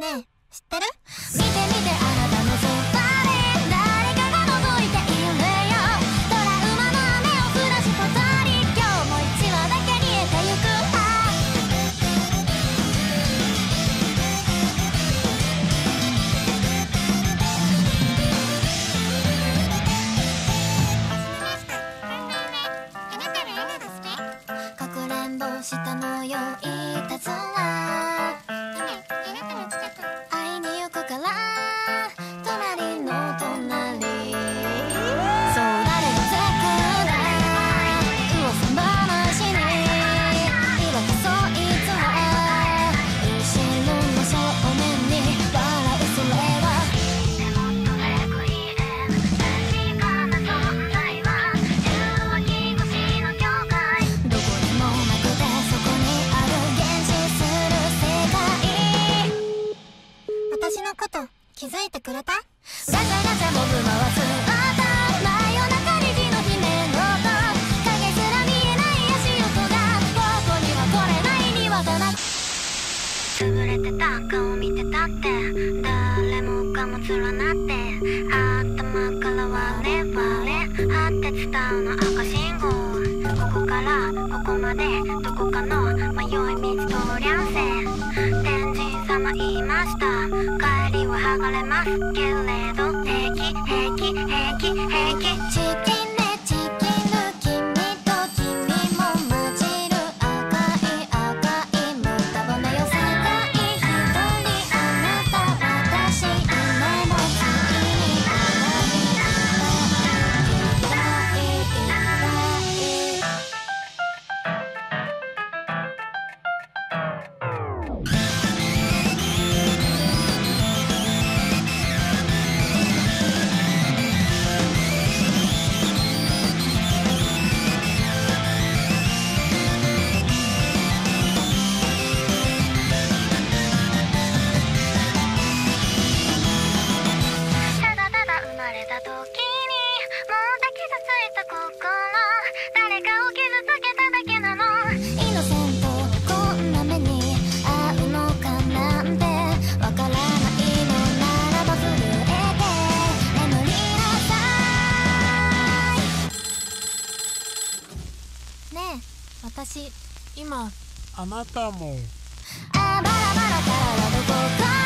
ねえ知ってる？見て見てあなたのそばで誰かが覗いているよ。ドラウマの雨を降ら今日も一話だけえてゆく。かくれんぼしたのよいたずら。気づいてくれた？ガチャガチャ僕回すまた真夜中に火の悲鳴の音。影すら見えない足音が。ここには来れない庭だな。潰れてた顔見てたって。誰もかも連なって。頭から割れ割れ。って伝うの赤信号。ここからここまで。どこかの迷い道通りゃんせ。言いました。帰りは剥がれます。けれど私今。あなたも。あばらばらからどこか。